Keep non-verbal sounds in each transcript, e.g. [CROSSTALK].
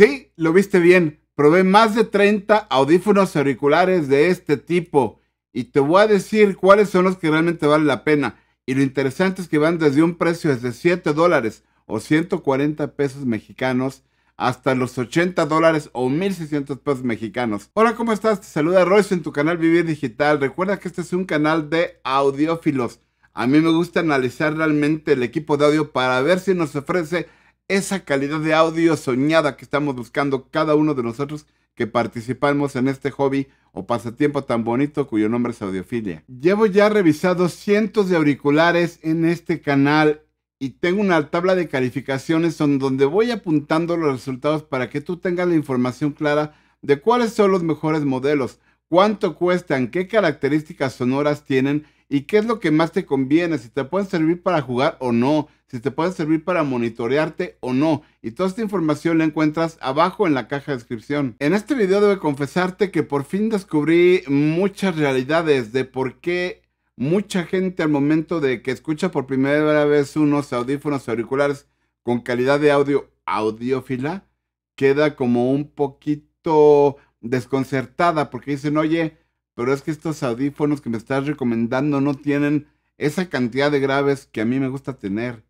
Sí, lo viste bien. Probé más de 30 audífonos auriculares de este tipo y te voy a decir cuáles son los que realmente valen la pena. Y lo interesante es que van desde un precio de 7 dólares o 140 pesos mexicanos hasta los 80 dólares o 1.600 pesos mexicanos. Hola, ¿cómo estás? Te saluda Royce en tu canal Vivir Digital. Recuerda que este es un canal de audiófilos. A mí me gusta analizar realmente el equipo de audio para ver si nos ofrece esa calidad de audio soñada que estamos buscando cada uno de nosotros que participamos en este hobby o pasatiempo tan bonito cuyo nombre es audiofilia. Llevo ya revisado cientos de auriculares en este canal y tengo una tabla de calificaciones donde voy apuntando los resultados para que tú tengas la información clara de cuáles son los mejores modelos, cuánto cuestan, qué características sonoras tienen y qué es lo que más te conviene, si te pueden servir para jugar o no, si te pueden servir para monitorearte o no. Y toda esta información la encuentras abajo en la caja de descripción. En este video debo confesarte que por fin descubrí muchas realidades de por qué mucha gente al momento de que escucha por primera vez unos audífonos auriculares con calidad de audio audiófila, queda como un poquito desconcertada porque dicen, oye, pero es que estos audífonos que me estás recomendando no tienen esa cantidad de graves que a mí me gusta tener.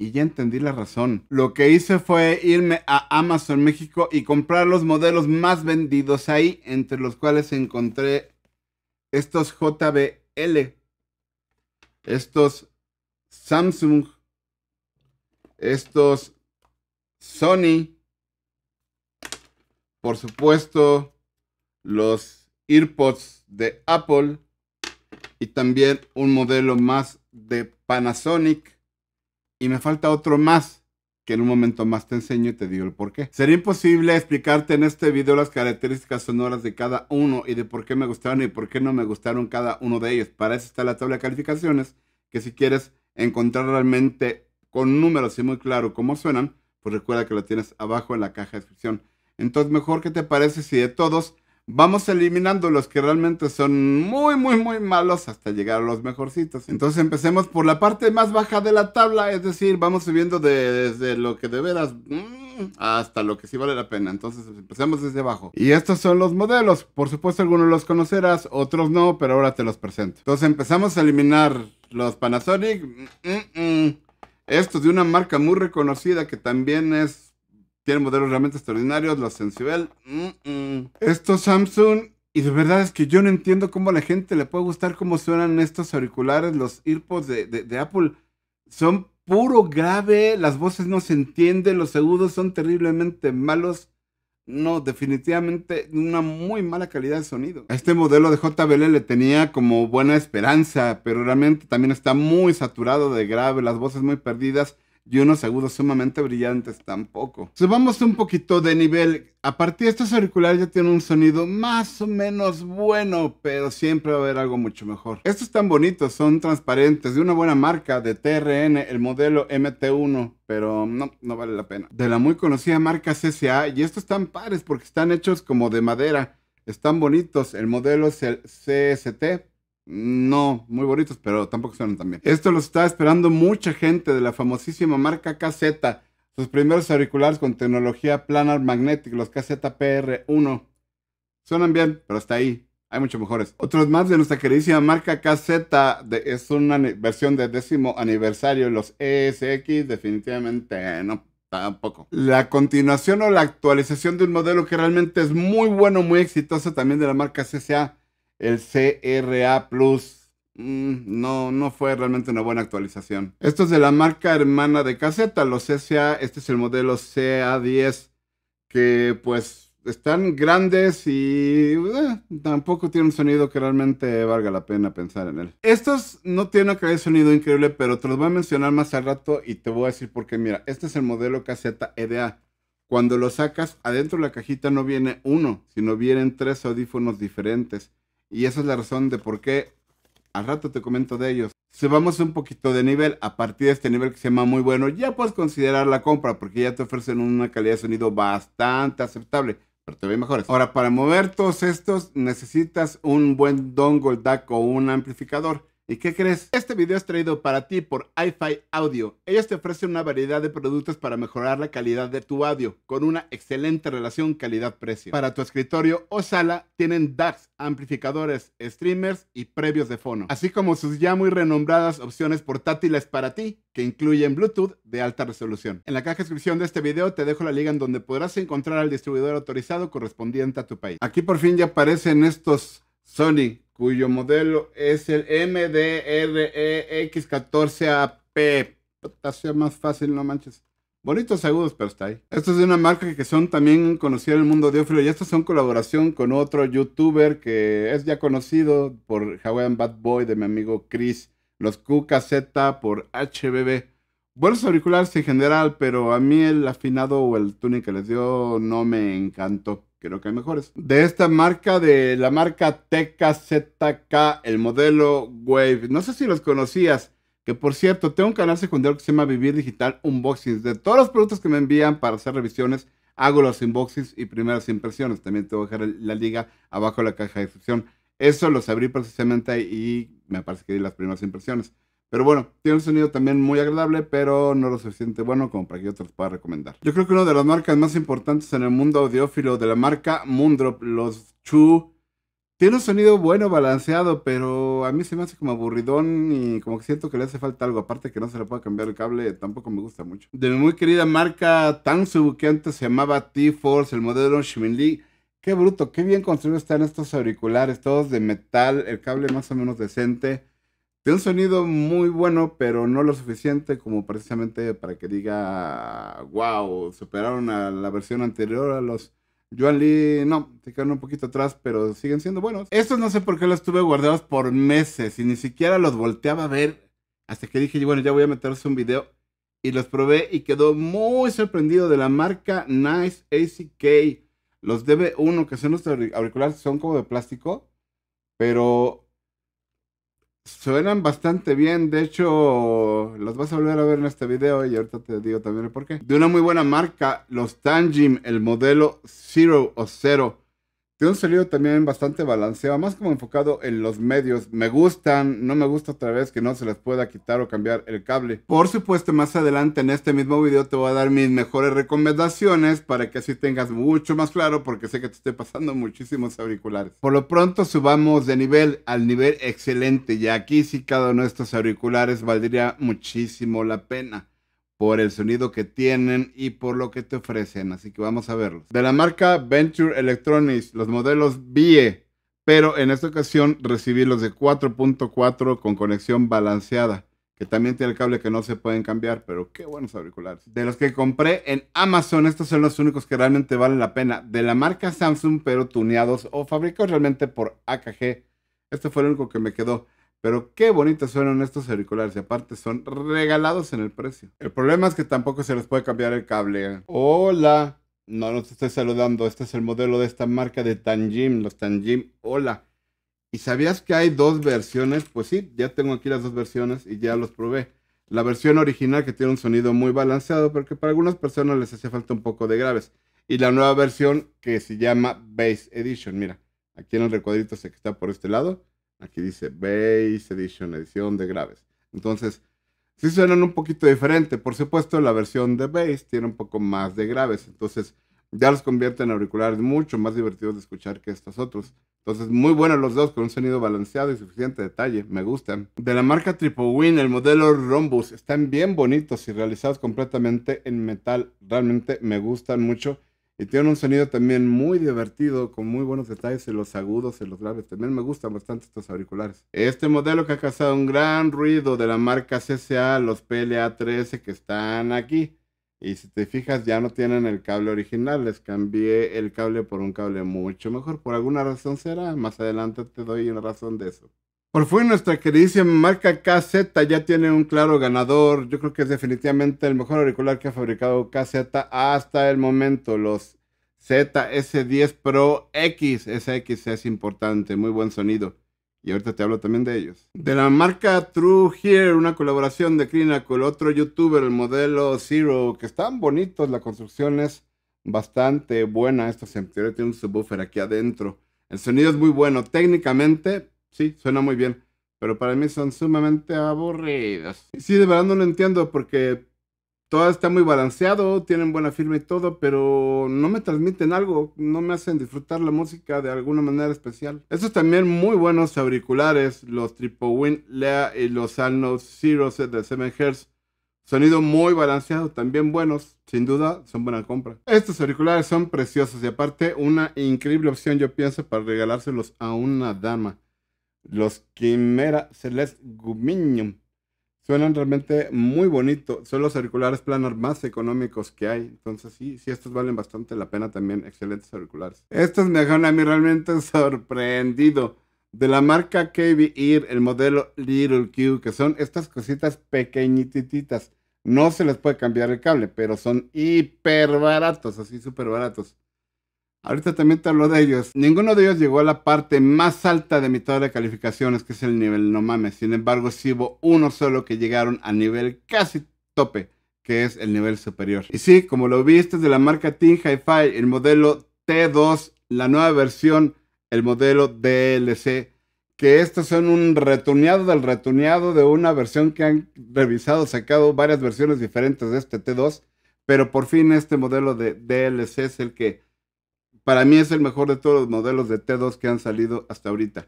Y ya entendí la razón. Lo que hice fue irme a Amazon México y comprar los modelos más vendidos ahí, entre los cuales encontré estos JBL, estos Samsung, estos Sony, por supuesto, los AirPods de Apple y también un modelo más de Panasonic. Y me falta otro más que en un momento más te enseño y te digo el por qué. Sería imposible explicarte en este video las características sonoras de cada uno y de por qué me gustaron y por qué no me gustaron cada uno de ellos. Para eso está la tabla de calificaciones, que si quieres encontrar realmente con números y muy claro cómo suenan, pues recuerda que lo tienes abajo en la caja de descripción. Entonces, mejor que te parece si de todos vamos eliminando los que realmente son muy, muy, muy malos hasta llegar a los mejorcitos. Entonces empecemos por la parte más baja de la tabla, es decir, vamos subiendo desde lo que de veras mm, hasta lo que sí vale la pena. Entonces empecemos desde abajo. Y estos son los modelos. Por supuesto, algunos los conocerás, otros no, pero ahora te los presento. Entonces empezamos a eliminar los Panasonic. Mm, mm, estos de una marca muy reconocida que también es tienen modelos realmente extraordinarios, los Sensible. Estos Samsung. Y de verdad es que yo no entiendo cómo a la gente le puede gustar cómo suenan estos auriculares, los AirPods de, de Apple. Son puro grave, las voces no se entienden, los agudos son terriblemente malos. No, definitivamente una muy mala calidad de sonido. A este modelo de JBL le tenía como buena esperanza, pero realmente también está muy saturado de grave, las voces muy perdidas y unos agudos sumamente brillantes tampoco. Subamos un poquito de nivel. A partir de estos auriculares ya tienen un sonido más o menos bueno, pero siempre va a haber algo mucho mejor. Estos están bonitos, son transparentes, de una buena marca, de TRN, el modelo MT1, pero no, no vale la pena. De la muy conocida marca CCA, y estos están pares porque están hechos como de madera. Están bonitos, el modelo es el CST, no muy bonitos, pero tampoco suenan tan bien. Esto lo está esperando mucha gente de la famosísima marca KZ. Sus primeros auriculares con tecnología Planar Magnetic, los KZ PR1. Suenan bien, pero hasta ahí. Hay mucho mejores. Otros más de nuestra queridísima marca KZ es una versión de décimo aniversario. Los ESX definitivamente no, tampoco. La continuación o la actualización de un modelo que realmente es muy bueno, muy exitoso también de la marca CCA el CRA Plus mm, no, no fue realmente una buena actualización. Esto es de la marca hermana de caseta, los CA. Este es el modelo CA10, que pues están grandes y eh, tampoco tiene un sonido que realmente valga la pena pensar en él. Estos no tienen de sonido increíble, pero te los voy a mencionar más al rato y te voy a decir por qué. Mira, este es el modelo caseta EDA. Cuando lo sacas, adentro de la cajita no viene uno, sino vienen tres audífonos diferentes. Y esa es la razón de por qué al rato te comento de ellos. Si vamos un poquito de nivel, a partir de este nivel que se llama muy bueno, ya puedes considerar la compra porque ya te ofrecen una calidad de sonido bastante aceptable, pero te ve mejores. Ahora, para mover todos estos necesitas un buen dongle DAC o un amplificador. ¿Y qué crees? Este video es traído para ti por iFi Audio. Ellos te ofrecen una variedad de productos para mejorar la calidad de tu audio, con una excelente relación calidad-precio. Para tu escritorio o sala, tienen DAX, amplificadores, streamers y previos de fono, así como sus ya muy renombradas opciones portátiles para ti, que incluyen Bluetooth de alta resolución. En la caja de descripción de este video te dejo la liga en donde podrás encontrar al distribuidor autorizado correspondiente a tu país. Aquí por fin ya aparecen estos Sony cuyo modelo es el MDREX14AP. Sea más fácil, no manches. Bonitos agudos, pero está ahí. Esto es de una marca que son también conocida en el mundo audiófilo y estas son colaboración con otro youtuber que es ya conocido por Hawaiian Bad Boy de mi amigo Chris. Los QKZ por HBB. Buenos auriculares en general, pero a mí el afinado o el tuning que les dio no me encantó creo que hay mejores. De esta marca, de la marca TKZK, el modelo Wave. No sé si los conocías. Que por cierto, tengo un canal secundario que se llama Vivir Digital Unboxings. De todos los productos que me envían para hacer revisiones, hago los unboxings y primeras impresiones. También te voy a dejar la liga abajo en la caja de descripción. Eso los abrí precisamente y me parece que di las primeras impresiones. Pero bueno, tiene un sonido también muy agradable, pero no lo suficiente bueno como para que yo te los pueda recomendar. Yo creo que una de las marcas más importantes en el mundo audiófilo de la marca Mundrop, los Chu, tiene un sonido bueno, balanceado, pero a mí se me hace como aburridón y como que siento que le hace falta algo. Aparte que no se le puede cambiar el cable, tampoco me gusta mucho. De mi muy querida marca Tansu, que antes se llamaba T-Force, el modelo Lee. Qué bruto, qué bien construidos están estos auriculares, todos de metal, el cable más o menos decente. Tiene un sonido muy bueno, pero no lo suficiente como precisamente para que diga, wow, superaron a la versión anterior a los Yuan Lee. No, se quedaron un poquito atrás, pero siguen siendo buenos. Estos no sé por qué los tuve guardados por meses y ni siquiera los volteaba a ver hasta que dije, bueno, ya voy a meterse un video. Y los probé y quedó muy sorprendido de la marca Nice ACK. Los DB1, que son los auriculares, son como de plástico, pero suenan bastante bien. De hecho, los vas a volver a ver en este video y ahorita te digo también el por qué. De una muy buena marca, los Tangim, el modelo Zero o Zero. Tiene un sonido también bastante balanceado, más como enfocado en los medios. Me gustan, no me gusta otra vez que no se les pueda quitar o cambiar el cable. Por supuesto, más adelante en este mismo video te voy a dar mis mejores recomendaciones para que así tengas mucho más claro porque sé que te estoy pasando muchísimos auriculares. Por lo pronto subamos de nivel al nivel excelente y aquí sí cada uno de estos auriculares valdría muchísimo la pena por el sonido que tienen y por lo que te ofrecen. Así que vamos a verlos. De la marca Venture Electronics, los modelos BIE, pero en esta ocasión recibí los de 4.4 con conexión balanceada, que también tiene el cable que no se pueden cambiar, pero qué buenos auriculares. De los que compré en Amazon, estos son los únicos que realmente valen la pena. De la marca Samsung, pero tuneados o fabricados realmente por AKG. Este fue el único que me quedó. Pero qué bonitos suenan estos auriculares y aparte son regalados en el precio. El problema es que tampoco se les puede cambiar el cable. Hola. No, no te estoy saludando. Este es el modelo de esta marca de Tanjim. Los Tanjim. Hola. ¿Y sabías que hay dos versiones? Pues sí, ya tengo aquí las dos versiones y ya los probé. La versión original que tiene un sonido muy balanceado, pero que para algunas personas les hace falta un poco de graves. Y la nueva versión que se llama Bass Edition. Mira, aquí en el recuadrito que está por este lado Aquí dice Bass Edition, edición de graves. Entonces, sí suenan un poquito diferente. Por supuesto, la versión de Bass tiene un poco más de graves. Entonces, ya los convierte en auriculares mucho más divertidos de escuchar que estos otros. Entonces, muy buenos los dos, con un sonido balanceado y suficiente detalle. Me gustan. De la marca Triple Win, el modelo Rhombus. Están bien bonitos y realizados completamente en metal. Realmente me gustan mucho. Y tiene un sonido también muy divertido, con muy buenos detalles en los agudos, en los graves. También me gustan bastante estos auriculares. Este modelo que ha causado un gran ruido de la marca CCA, los PLA 13 que están aquí. Y si te fijas, ya no tienen el cable original. Les cambié el cable por un cable mucho mejor. Por alguna razón será. Más adelante te doy una razón de eso. Por fin nuestra queridísima marca KZ ya tiene un claro ganador. Yo creo que es definitivamente el mejor auricular que ha fabricado KZ hasta el momento. Los ZS10 Pro X. Ese X es importante, muy buen sonido. Y ahorita te hablo también de ellos. De la marca True Here, una colaboración de Crina con otro youtuber, el modelo Zero, que están bonitos. La construcción es bastante buena. Esto se tiene un subwoofer aquí adentro. El sonido es muy bueno. Técnicamente sí, suena muy bien. pero para mí son sumamente aburridos. Sí, de verdad no lo entiendo porque todo está muy balanceado, tienen buena firma y todo, pero no me transmiten algo, no me hacen disfrutar la música de alguna manera especial. Estos también muy buenos auriculares, los Triple Win Lea y los Alnos Zero de 7 Hz. Sonido muy balanceado, también buenos, sin duda son buena compra. Estos auriculares son preciosos y aparte una increíble opción yo pienso para regalárselos a una dama. Los Quimera Celeste Guminium Suenan realmente muy bonito. Son los auriculares planar más económicos que hay. Entonces sí, sí, estos valen bastante la pena también. Excelentes auriculares. Estos me dejaron a mí realmente [LAUGHS] sorprendido. De la marca KB Ear, el modelo Little Q, que son estas cositas pequeñititas. No se les puede cambiar el cable, pero son hiper baratos, así súper baratos. Ahorita también te hablo de ellos. Ninguno de ellos llegó a la parte más alta de mi tabla de calificaciones, que es el nivel no mames. Sin embargo, sí hubo uno solo que llegaron al nivel casi tope, que es el nivel superior. Y sí, como lo viste de la marca Team Hi-Fi, el modelo T2, la nueva versión, el modelo DLC, que estos son un retuneado del retuneado de una versión que han revisado, sacado varias versiones diferentes de este T2, pero por fin este modelo de DLC es el que para mí es el mejor de todos los modelos de T2 que han salido hasta ahorita.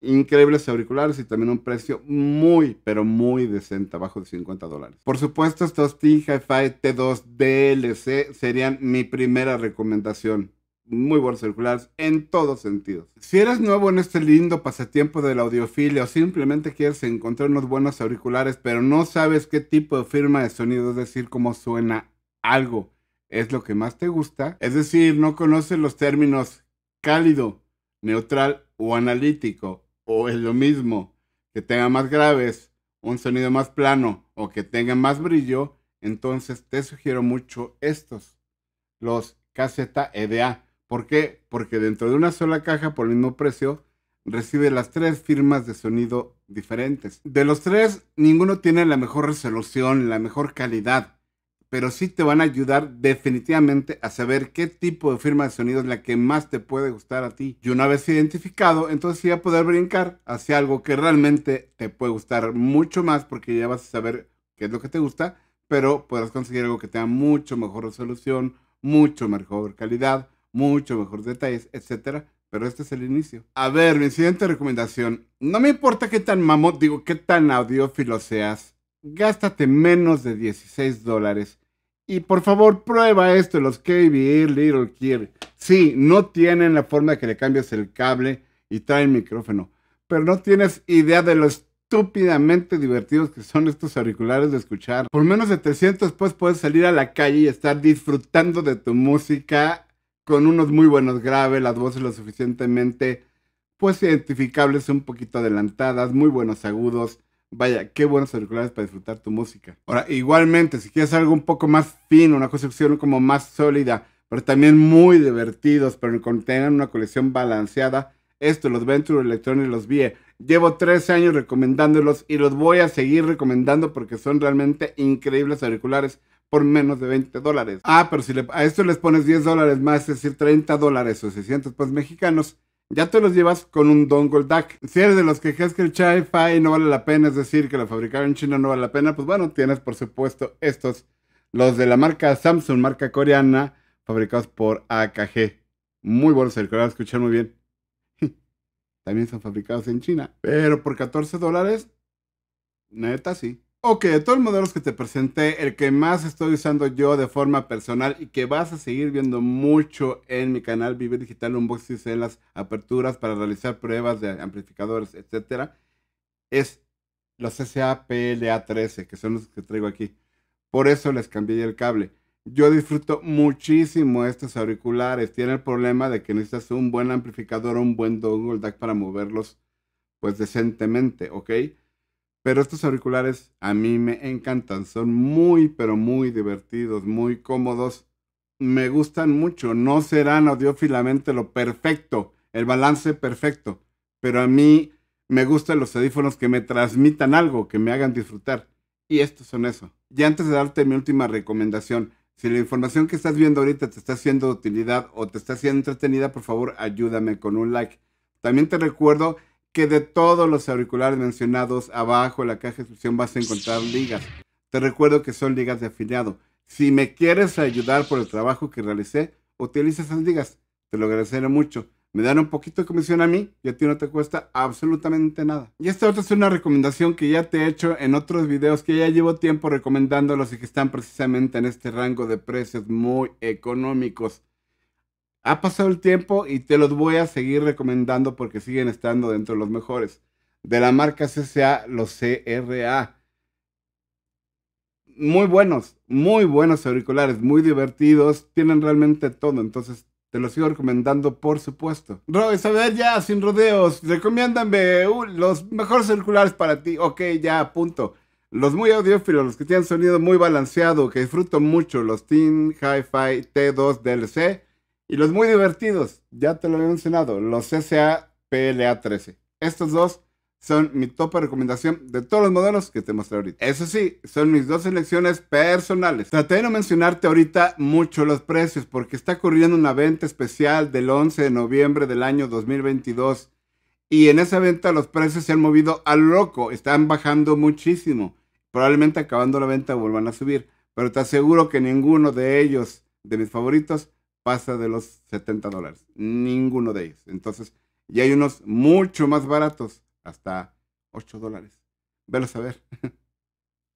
Increíbles auriculares y también un precio muy, pero muy decente, abajo de 50 dólares. Por supuesto, estos Team Hi-Fi T2 DLC serían mi primera recomendación. Muy buenos auriculares en todos sentidos. Si eres nuevo en este lindo pasatiempo de la audiofilia o simplemente quieres encontrar unos buenos auriculares, pero no sabes qué tipo de firma de sonido, es decir, cómo suena algo es lo que más te gusta, es decir, no conoces los términos cálido, neutral o analítico, o es lo mismo, que tenga más graves, un sonido más plano o que tenga más brillo, entonces te sugiero mucho estos, los KZ EDA. ¿Por qué? Porque dentro de una sola caja por el mismo precio recibe las tres firmas de sonido diferentes. De los tres, ninguno tiene la mejor resolución, la mejor calidad pero sí te van a ayudar definitivamente a saber qué tipo de firma de sonido es la que más te puede gustar a ti. Y una vez identificado, entonces sí a poder brincar hacia algo que realmente te puede gustar mucho más porque ya vas a saber qué es lo que te gusta, pero podrás conseguir algo que tenga mucho mejor resolución, mucho mejor calidad, mucho mejores detalles, etcétera. Pero este es el inicio. A ver, mi siguiente recomendación. No me importa qué tan mamón, digo, qué tan audiófilo seas gástate menos de 16 dólares. Y por favor, prueba esto, los KBR Little Gear. Sí, no tienen la forma de que le cambies el cable y traen micrófono. Pero no tienes idea de lo estúpidamente divertidos que son estos auriculares de escuchar. Por menos de 300 pues puedes salir a la calle y estar disfrutando de tu música con unos muy buenos graves, las voces lo suficientemente pues identificables, un poquito adelantadas, muy buenos agudos Vaya, qué buenos auriculares para disfrutar tu música. Ahora, igualmente, si quieres algo un poco más fino, una construcción como más sólida, pero también muy divertidos, pero que tengan una colección balanceada, esto, los Venture Electronics, los vi. Llevo tres años recomendándolos y los voy a seguir recomendando porque son realmente increíbles auriculares por menos de 20 dólares. Ah, pero si a esto les pones 10 dólares más, es decir, 30 dólares o 600 pues mexicanos, ya te los llevas con un dongle DAC. Si eres de los que crees que el Chi-Fi no vale la pena, es decir, que la fabricaron en China no vale la pena, pues bueno, tienes por supuesto estos, los de la marca Samsung, marca coreana, fabricados por AKG. Muy buenos auriculares, escuchan muy bien. [LAUGHS] También son fabricados en China, pero por 14 dólares, neta sí. Ok, de todos los modelos que te presenté, el que más estoy usando yo de forma personal y que vas a seguir viendo mucho en mi canal Vive Digital Unboxing en las aperturas para realizar pruebas de amplificadores, etcétera, es los SAPLA13, que son los que traigo aquí. Por eso les cambié el cable. Yo disfruto muchísimo estos auriculares. Tiene el problema de que necesitas un buen amplificador un buen dongle DAC para moverlos pues decentemente, ¿ok? Pero estos auriculares a mí me encantan. Son muy, pero muy divertidos, muy cómodos. Me gustan mucho. No serán audiófilamente lo perfecto, el balance perfecto. Pero a mí me gustan los audífonos que me transmitan algo, que me hagan disfrutar. Y estos son eso. Y antes de darte mi última recomendación, si la información que estás viendo ahorita te está haciendo utilidad o te está haciendo entretenida, por favor ayúdame con un like. También te recuerdo que de todos los auriculares mencionados abajo en la caja de descripción vas a encontrar ligas. Te recuerdo que son ligas de afiliado. Si me quieres ayudar por el trabajo que realicé, utiliza esas ligas. Te lo agradeceré mucho. Me dan un poquito de comisión a mí y a ti no te cuesta absolutamente nada. Y esta otra es una recomendación que ya te he hecho en otros videos que ya llevo tiempo recomendándolos y que están precisamente en este rango de precios muy económicos. Ha pasado el tiempo y te los voy a seguir recomendando porque siguen estando dentro de los mejores. De la marca CCA, los CRA muy buenos, muy buenos auriculares, muy divertidos, tienen realmente todo, entonces te los sigo recomendando, por supuesto. Robes, a ver, ya, sin rodeos, recomiéndame uh, los mejores auriculares para ti. Ok, ya, punto. Los muy audiófilos, los que tienen sonido muy balanceado, que disfruto mucho, los Teen Hi-Fi T2 DLC. Y los muy divertidos, ya te lo he mencionado, los CCA PLA 13. Estos dos son mi tope recomendación de todos los modelos que te mostré ahorita. Eso sí, son mis dos selecciones personales. Traté de no mencionarte ahorita mucho los precios porque está ocurriendo una venta especial del 11 de noviembre del año 2022 y en esa venta los precios se han movido al loco, están bajando muchísimo. Probablemente acabando la venta vuelvan a subir, pero te aseguro que ninguno de ellos, de mis favoritos, pasa de los 70 dólares. Ninguno de ellos. Entonces, ya hay unos mucho más baratos hasta 8 dólares. Velo a ver. [LAUGHS]